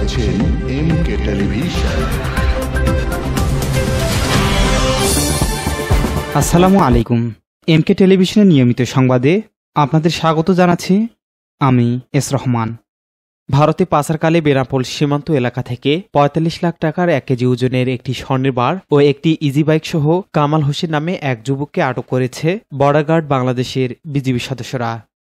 দেখছেন M K television. আসসালামু আলাইকুম। এমকে টেলিভিশনের নিয়মিত সংবাদে আপনাদের স্বাগত জানাচ্ছি আমি এস রহমান। ভারতে পাচারকালে বেনাপোল সীমান্ত এলাকা থেকে পঁয়তাল্লিশ লাখ টাকার এক কেজি ওজনের একটি স্বর্ণের বার ও একটি ইজি বাইক সহ কামাল হোসেন নামে এক যুবককে আটক করেছে বর্ডার গার্ড বাংলাদেশের বিজিবি সদস্যরা।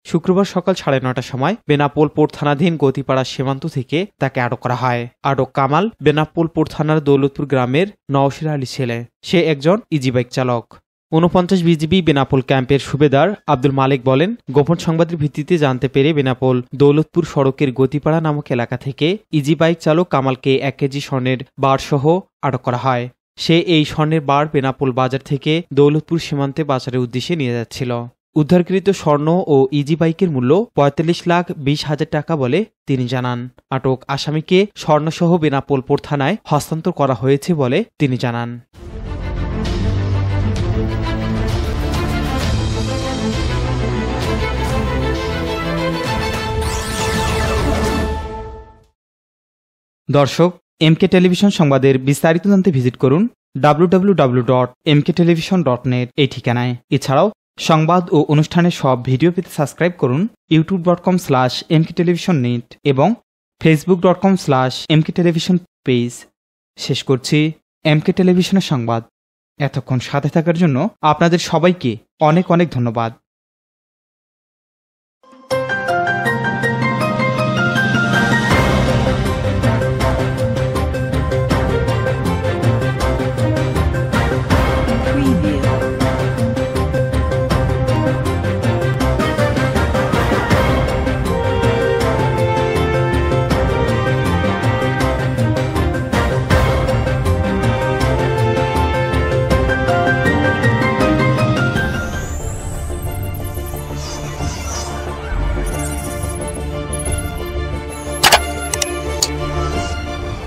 শুক্রবার সকাল সাড়ে নটার সময় বেনাপোলপুর থানাধীন গতিপাড়া সীমান্ত থেকে তাকে আটক করা হয়। আটক কামাল বেনাপোলপুর থানার দৌলতপুর গ্রামের নওশির আলী ছেলে। সে একজন ইজি বাইক চালক। ঊনপঞ্চাশ বিজিবি বেনাপোল ক্যাম্পের সুবেদার আব্দুল মালিক বলেন, গোপন সংবাদের ভিত্তিতে জানতে পেরে বেনাপোল দৌলতপুর সড়কের গতিপাড়া নামক এলাকা থেকে ইজি বাইক চালক কামালকে এক কেজি স্বর্ণের বারসহ আটক করা হয়। সে এই স্বর্ণের বার বেনাপোল বাজার থেকে দৌলতপুর সীমান্তে বাজারের উদ্দেশ্যে নিয়ে যাচ্ছিল। উদ্ধারকৃত স্বর্ণ ও ইজি বাইকের মূল্য পঁয়তাল্লিশ লাখ বিশ হাজার টাকা বলে তিনি জানান। আটক আসামিকে স্বর্ণসহ বেনাপোলপুর থানায় হস্তান্তর করা হয়েছে বলে তিনি জানান। দর্শক এমকে টেলিভিশন সংবাদের বিস্তারিত জানতে ভিজিট করুন WWW dot MK television dot net এই ঠিকানায়। এছাড়াও সংবাদ ও অনুষ্ঠানের সব ভিডিও পেতে সাবস্ক্রাইব করুন YouTube dot com slash MK television net এবং Facebook dot com slash MK television page শেষ করছি এমকে টেলিভিশনের সংবাদ। এতক্ষণ সাথে থাকার জন্য আপনাদের সবাইকে অনেক অনেক ধন্যবাদ।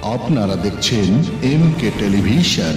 আপনারা দেখছেন এম কে টেলিভিশন